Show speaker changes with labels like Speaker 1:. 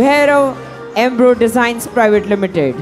Speaker 1: Bhairav Embro Designs Private Limited.